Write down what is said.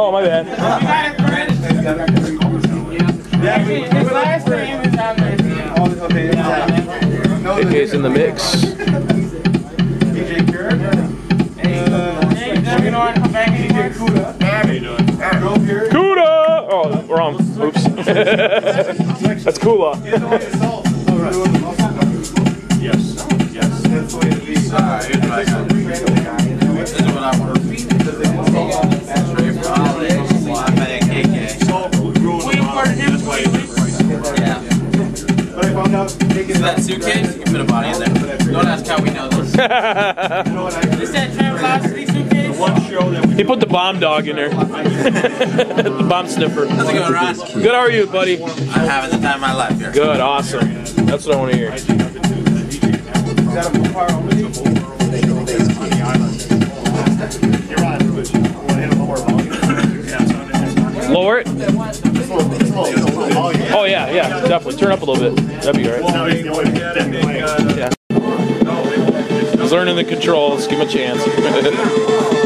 Oh, my bad. His is. AK's in the mix. You know, I come back anymore. Kuda! Oh, wrong. Oops. That's Kula. Yes, yes. This is what I want. From Alex. Well, I'm at KK. We imported him. Yeah. See that suitcase? You can fit a body in there. Don't ask how we know this. Is that Travelocity suitcase? One show that we He put the bomb dog in there. the bomb sniffer. How's it going, Ron? Good, how are you, buddy? I'm having the time of my life here. Good, awesome. That's what I want to hear. You're on, but you want to hit a lower volume. Yeah, it's on there. Lower it? Oh, yeah, yeah, definitely. Turn up a little bit. That'd be all right. No, he's going to that big, uh, He's learning the controls. Give him a chance.